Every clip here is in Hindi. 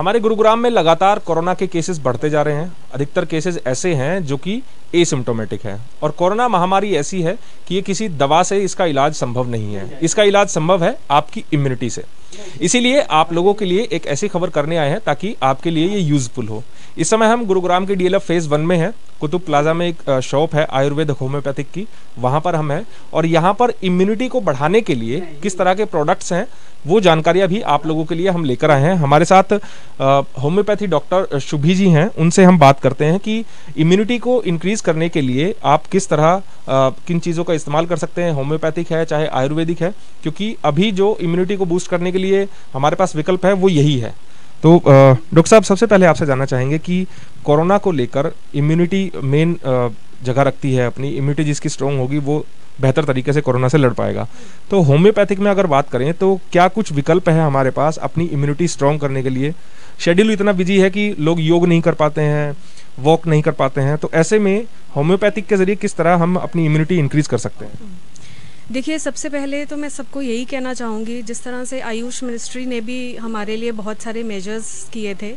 हमारे गुरुग्राम में लगातार कोरोना के केसेस बढ़ते जा रहे हैं। अधिकतर केसेस ऐसे हैं जो कि एसिम्टोमेटिक है। और कोरोना महामारी ऐसी है कि ये किसी दवा से इसका इलाज संभव नहीं है। इसका इलाज संभव है आपकी इम्यूनिटी से। इसीलिए आप लोगों के लिए एक ऐसी खबर करने आए हैं ताकि आपके लिए ये यूजफुल हो। इस समय हम गुरुग्राम के डीएलएफ फ़ेज़ वन में हैं। कुतुब प्लाजा में एक शॉप है आयुर्वेद होम्योपैथिक की। वहाँ पर हम हैं। और यहाँ पर इम्यूनिटी को बढ़ाने के लिए किस तरह के प्रोडक्ट्स हैं वो जानकारियाँ भी आप लोगों के लिए हम लेकर आए हैं। हमारे साथ होम्योपैथी डॉक्टर शुभी जी हैं। उनसे हम बात करते हैं कि इम्यूनिटी को इंक्रीज करने के लिए आप किस तरह आ, किन चीज़ों का इस्तेमाल कर सकते हैं। होम्योपैथिक है चाहे आयुर्वेदिक है क्योंकि अभी जो इम्यूनिटी को बूस्ट करने के लिए हमारे पास विकल्प है वो यही है। तो डॉक्टर साहब, सबसे पहले आपसे जानना चाहेंगे कि कोरोना को लेकर इम्यूनिटी मेन जगह रखती है अपनी इम्यूनिटी जिसकी स्ट्रॉन्ग होगी, वो बेहतर तरीके से कोरोना से लड़ पाएगा। तो होम्योपैथिक में अगर बात करें तो क्या कुछ विकल्प है हमारे पास अपनी इम्यूनिटी स्ट्रॉन्ग करने के लिए? शेड्यूल इतना बिज़ी है कि लोग योग नहीं कर पाते हैं वॉक नहीं कर पाते हैं तो ऐसे में होम्योपैथिक के ज़रिए किस तरह हम अपनी इम्यूनिटी इंक्रीज कर सकते हैं? देखिए, सबसे पहले तो मैं सबको यही कहना चाहूँगी, जिस तरह से आयुष मिनिस्ट्री ने भी हमारे लिए बहुत सारे मेजर्स किए थे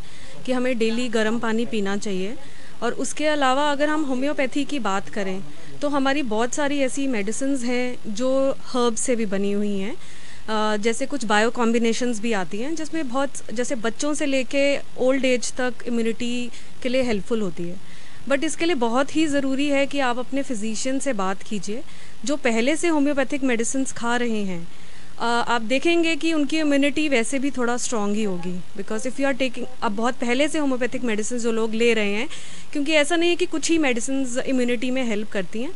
कि हमें डेली गर्म पानी पीना चाहिए। और उसके अलावा अगर हम होम्योपैथी की बात करें तो हमारी बहुत सारी ऐसी मेडिसिन हैं जो हर्ब से भी बनी हुई हैं। जैसे कुछ बायो कॉम्बिनेशंस भी आती हैं, जिसमें बहुत, जैसे बच्चों से लेके ओल्ड एज तक इम्यूनिटी के लिए हेल्पफुल होती है। बट इसके लिए बहुत ही ज़रूरी है कि आप अपने फिजिशियन से बात कीजिए, जो पहले से होम्योपैथिक मेडिसिन खा रहे हैं। आप देखेंगे कि उनकी इम्यूनिटी वैसे भी थोड़ा स्ट्रॉन्ग ही होगी। Because if you are taking अब बहुत पहले से होम्योपैथिक मेडिसिन जो लोग ले रहे हैं, क्योंकि ऐसा नहीं है कि कुछ ही मेडिसिन इम्यूनिटी में हेल्प करती हैं,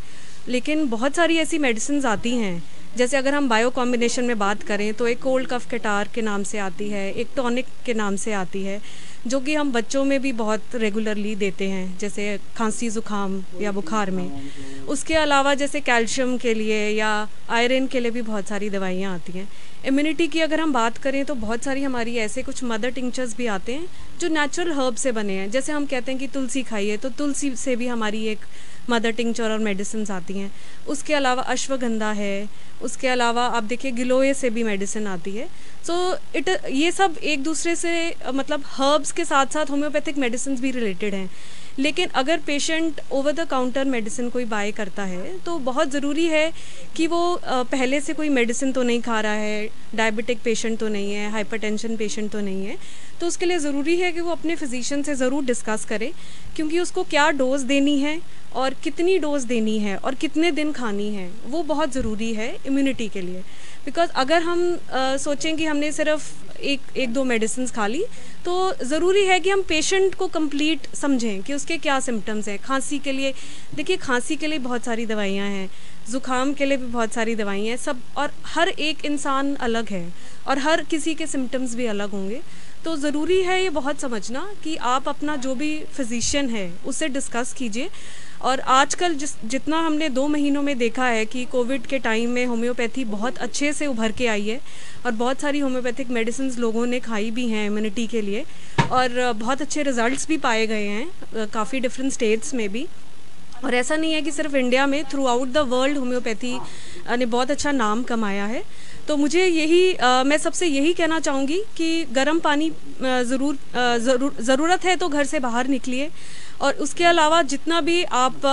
लेकिन बहुत सारी ऐसी मेडिसिन आती हैं। जैसे अगर हम बायो कॉम्बिनेशन में बात करें तो एक कोल्ड कफ कटार के नाम से आती है, एक टॉनिक के नाम से आती है। जो कि हम बच्चों में भी बहुत रेगुलरली देते हैं, जैसे खांसी ज़ुकाम या बुखार में। उसके अलावा जैसे कैल्शियम के लिए या आयरन के लिए भी बहुत सारी दवाइयाँ आती हैं। इम्यूनिटी की अगर हम बात करें तो बहुत सारी हमारी ऐसे कुछ मदर टिंचर्स भी आते हैं, जो नेचुरल हर्ब से बने हैं। जैसे हम कहते हैं कि तुलसी खाइए तो तुलसी से भी हमारी एक मदर टिंचर और मेडिसिन आती हैं। उसके अलावा अश्वगंधा है उसके अलावा आप देखिए गिलोए से भी मेडिसिन आती है। सो so, इट ये सब एक दूसरे से मतलब हर्ब्स के साथ साथ होम्योपैथिक मेडिसिन भी रिलेटेड हैं। लेकिन अगर patient over the counter medicine कोई बाय करता है तो बहुत ज़रूरी है कि वो पहले से कोई मेडिसिन तो नहीं खा रहा है डायबिटिक पेशेंट तो नहीं है हाइपरटेंशन पेशेंट तो नहीं है। तो उसके लिए ज़रूरी है कि वो अपने फिजिशियन से ज़रूर डिस्कस करे क्योंकि उसको क्या डोज देनी है और कितनी डोज देनी है और कितने दिन खानी है वो बहुत ज़रूरी है इम्यूनिटी के लिए। बिकॉज़ अगर हम आ, सोचें कि हमने सिर्फ़ एक एक दो मेडिसिन खा ली तो ज़रूरी है कि हम पेशेंट को कंप्लीट समझें कि उसके क्या सिम्टम्स हैं। खांसी के लिए देखिए खांसी के लिए बहुत सारी दवाइयाँ हैं ज़ुकाम के लिए भी बहुत सारी दवाइयाँ हैं सब और हर एक इंसान अलग है और हर किसी के सिम्टम्स भी अलग होंगे। तो ज़रूरी है ये बहुत समझना कि आप अपना जो भी फिजिशियन है उससे डिस्कस कीजिए। और आजकल जिस, जितना हमने दो महीनों में देखा है कि कोविड के टाइम में होम्योपैथी बहुत अच्छे से उभर के आई है और बहुत सारी होम्योपैथिक मेडिसिन लोगों ने खाई भी हैं इम्यूनिटी के लिए। और बहुत अच्छे रिजल्ट्स भी पाए गए हैं काफ़ी डिफरेंट स्टेट्स में भी। और ऐसा नहीं है कि सिर्फ़ इंडिया में throughout the world homeopathy ने बहुत अच्छा नाम कमाया है। तो मुझे यही आ, मैं सबसे यही कहना चाहूँगी कि गर्म पानी ज़रूर ज़रूर ज़रूरत है तो घर से बाहर निकलिए। और उसके अलावा जितना भी आप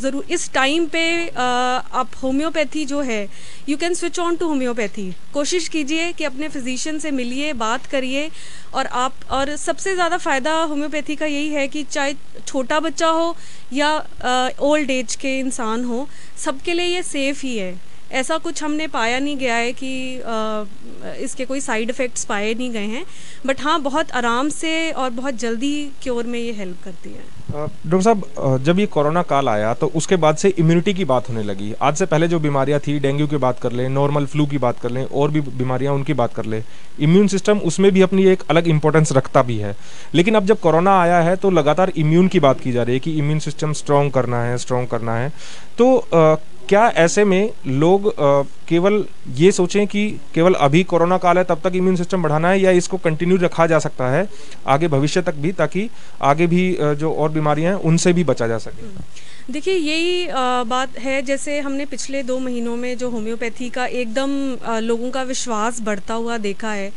ज़रूर इस टाइम पे आप होम्योपैथी जो है you can switch on to homeopathy कोशिश कीजिए कि अपने फिजिशियन से मिलिए बात करिए और आप और सबसे ज़्यादा फ़ायदा होम्योपैथी का यही है कि चाहे छोटा बच्चा हो या ओल्ड एज के इंसान हो सबके लिए ये सेफ़ ही है। ऐसा कुछ हमने पाया नहीं गया है कि आ, इसके कोई साइड इफ़ेक्ट्स पाए नहीं गए हैं। बट हाँ बहुत आराम से और बहुत जल्दी क्योर में ये हेल्प करती है। डॉक्टर साहब जब ये कोरोना काल आया तो उसके बाद से इम्यूनिटी की बात होने लगी। आज से पहले जो बीमारियाँ थी डेंगू की बात कर लें नॉर्मल फ्लू की बात कर लें और भी बीमारियाँ उनकी बात कर लें इम्यून सिस्टम उसमें भी अपनी एक अलग इंपॉर्टेंस रखता भी है। लेकिन अब जब कोरोना आया है तो लगातार इम्यून की बात की जा रही है कि इम्यून सिस्टम स्ट्रॉन्ग करना है स्ट्रॉन्ग करना है। तो आ, क्या ऐसे में लोग आ, केवल ये सोचें कि केवल अभी कोरोना काल है तब तक इम्यून सिस्टम बढ़ाना है या इसको कंटिन्यू रखा जा सकता है आगे भविष्य तक भी ताकि आगे भी जो और बीमारियाँ हैं उनसे भी बचा जा सके हम्म। देखिए यही बात है जैसे हमने पिछले दो महीनों में जो होम्योपैथी का एकदम लोगों का विश्वास बढ़ता हुआ देखा है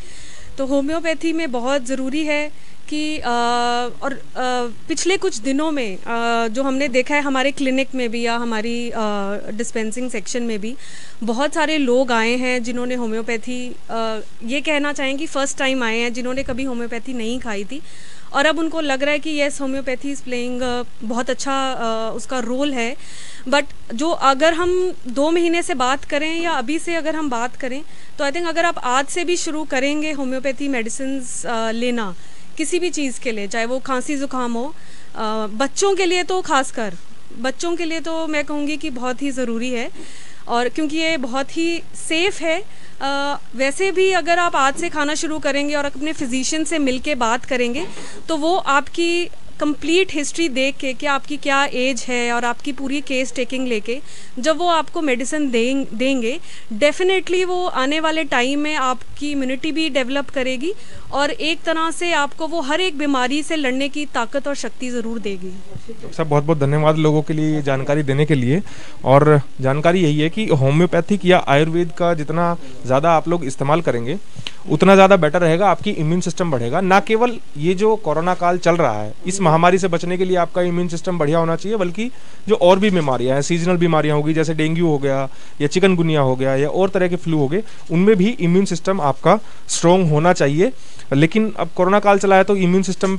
तो होम्योपैथी में बहुत ज़रूरी है कि आ, और आ, पिछले कुछ दिनों में आ, जो हमने देखा है हमारे क्लिनिक में भी या हमारी डिस्पेंसिंग सेक्शन में भी बहुत सारे लोग आए हैं जिन्होंने होम्योपैथी ये कहना चाहें कि फ़र्स्ट टाइम आए हैं जिन्होंने कभी होम्योपैथी नहीं खाई थी। और अब उनको लग रहा है कि येस होम्योपैथी इज़ प्लेइंग बहुत अच्छा uh, उसका रोल है। बट जो अगर हम दो महीने से बात करें या अभी से अगर हम बात करें तो आई थिंक अगर आप आज से भी शुरू करेंगे होम्योपैथी मेडिसिन लेना किसी भी चीज़ के लिए चाहे वो खांसी ज़ुकाम हो बच्चों के लिए तो खासकर बच्चों के लिए तो मैं कहूँगी कि बहुत ही ज़रूरी है और क्योंकि ये बहुत ही सेफ़ है। आ, वैसे भी अगर आप आज से खाना शुरू करेंगे और अपने फिजिशियन से मिल के बात करेंगे तो वो आपकी कंप्लीट हिस्ट्री देख के कि आपकी क्या एज है और आपकी पूरी केस टेकिंग लेके जब वो आपको मेडिसिन दें, देंगे डेफिनेटली वो आने वाले टाइम में आपकी इम्यूनिटी भी डेवलप करेगी और एक तरह से आपको वो हर एक बीमारी से लड़ने की ताकत और शक्ति ज़रूर देगी। सब बहुत बहुत धन्यवाद लोगों के लिए जानकारी देने के लिए। और जानकारी यही है कि होम्योपैथिक या आयुर्वेद का जितना ज़्यादा आप लोग इस्तेमाल करेंगे उतना ज़्यादा बेटर रहेगा, आपकी इम्यून सिस्टम बढ़ेगा। ना केवल ये जो कोरोना काल चल रहा है, इस महामारी से बचने के लिए आपका इम्यून सिस्टम बढ़िया होना चाहिए, बल्कि जो और भी बीमारियाँ हैं सीजनल बीमारियाँ होगी, जैसे डेंगू हो गया, या चिकनगुनिया हो गया, या और तरह के फ्लू हो गए, उनमें भी इम्यून सिस्टम आपका स्ट्रोंग होना चाहिए। लेकिन अब कोरोना काल चला है तो इम्यून सिस्टम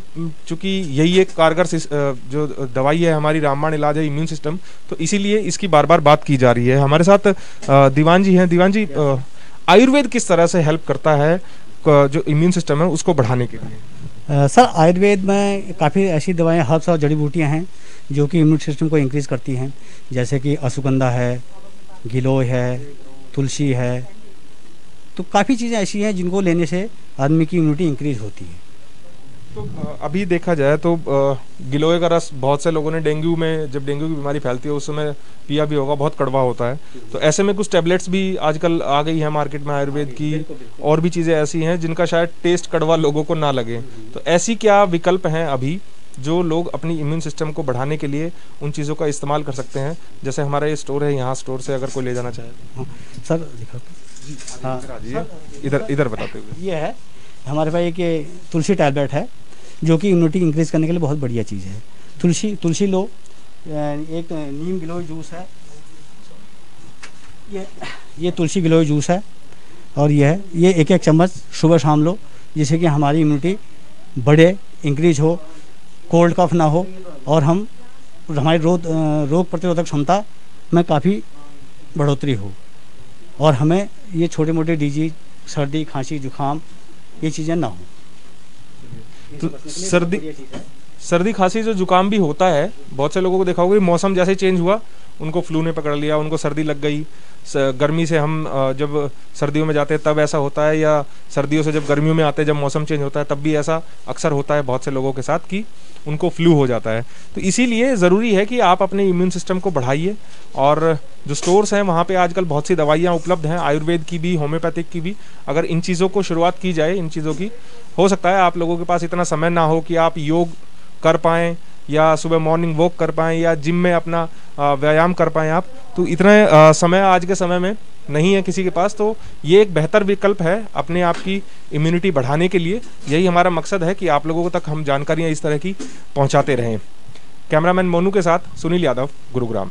चूँकि यही एक कारगर जो दवाई है, हमारी रामबाण इलाज है इम्यून सिस्टम तो इसीलिए इसकी बार बार बात की जा रही है। हमारे साथ दीवान जी हैं। दीवान जी आयुर्वेद किस तरह से हेल्प करता है जो इम्यून सिस्टम है, उसको बढ़ाने के लिए? सर, आयुर्वेद में काफ़ी ऐसी दवाएँ, हर्ब्स और जड़ी बूटियाँ हैं, जो कि इम्यून सिस्टम को इंक्रीज़ करती हैं। जैसे कि अशुगंधा है, गिलोय है, तुलसी है। तो काफ़ी चीज़ें ऐसी हैं जिनको लेने से आदमी की इम्यूनिटी इंक्रीज होती है। तो अभी देखा जाए तो गिलोय का रस बहुत से लोगों ने डेंगू में जब डेंगू की बीमारी फैलती है उस समय पिया भी होगा बहुत कड़वा होता है। तो ऐसे में कुछ टेबलेट्स भी आजकल आ गई है मार्केट में आयुर्वेद की और भी चीज़ें ऐसी हैं जिनका शायद टेस्ट कड़वा लोगों को ना लगे। तो ऐसी क्या विकल्प हैं अभी जो लोग अपनी इम्यून सिस्टम को बढ़ाने के लिए उन चीज़ों का इस्तेमाल कर सकते हैं? जैसे हमारा ये स्टोर है यहाँ स्टोर से अगर कोई ले जाना चाहे। सर हाँ। इधर इधर बताते हुए। ये है हमारे पास एक तुलसी टैबलेट है। जो कि इम्यूनिटी इंक्रीज करने के लिए बहुत बढ़िया चीज़ है। तुलसी तुलसी लो एक नीम गिलोय जूस है। ये ये तुलसी गिलोय जूस है और यह है, ये एक एक चम्मच सुबह शाम लो, जिससे कि हमारी इम्यूनिटी बढ़े इंक्रीज हो कोल्ड कफ ना हो और हम, हमारी रोग रोग प्रतिरोधक क्षमता में काफ़ी बढ़ोतरी हो। और हमें ये छोटे मोटे डिज़ीज़ सर्दी, खांसी, जुकाम ये चीज़ें ना हो। सर्दी सर्दी खांसी जो जुकाम भी होता है, बहुत से लोगों को देखा होगा मौसम जैसे चेंज हुआ, उनको फ्लू ने पकड़ लिया, उनको सर्दी लग गई। गर्मी से हम जब सर्दियों में जाते हैं, तब ऐसा होता है, या सर्दियों से जब गर्मियों में आते हैं, जब मौसम चेंज होता है, तब भी ऐसा अक्सर होता है बहुत से लोगों के साथ कि उनको फ्लू हो जाता है। तो इसीलिए ज़रूरी है कि आप अपने इम्यून सिस्टम को बढ़ाइए, और जो स्टोर्स हैं, वहाँ पे आजकल बहुत सी दवाइयाँ उपलब्ध हैं, आयुर्वेद की भी होम्योपैथिक की भी। अगर इन चीज़ों को शुरुआत की जाए, इन चीज़ों की, हो सकता है आप लोगों के पास इतना समय ना हो कि आप योग कर पाएँ, या सुबह मॉर्निंग वॉक कर पाएँ, या जिम में अपना व्यायाम कर पाएँ आप तो इतना समय आज के समय में नहीं है किसी के पास तो ये एक बेहतर विकल्प है अपने आप की इम्यूनिटी बढ़ाने के लिए। यही हमारा मकसद है कि आप लोगों तक हम जानकारियाँ इस तरह की पहुँचाते रहें। कैमरामैन मोनू के साथ सुनील यादव, गुरुग्राम।